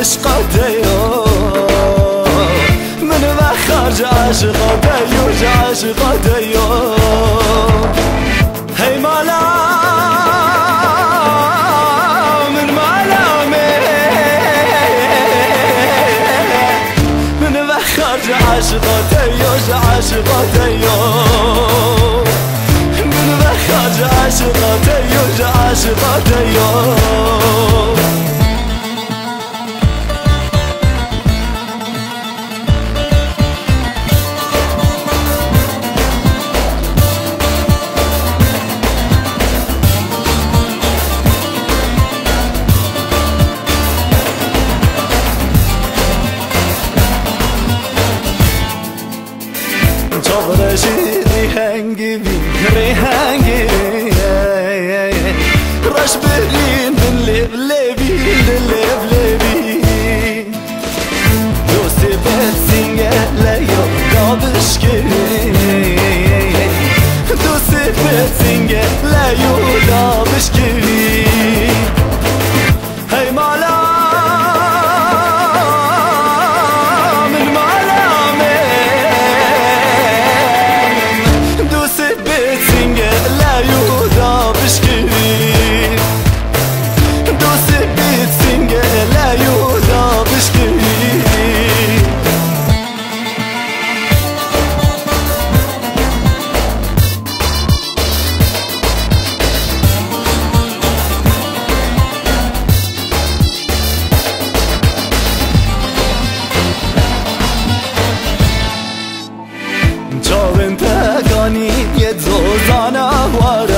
عشق دیو من و خرج عشق دیو عشق دیو هی مالا من مالا من من و خرج عشق دیو عشق دیو بسینگه لیو دابش sana varım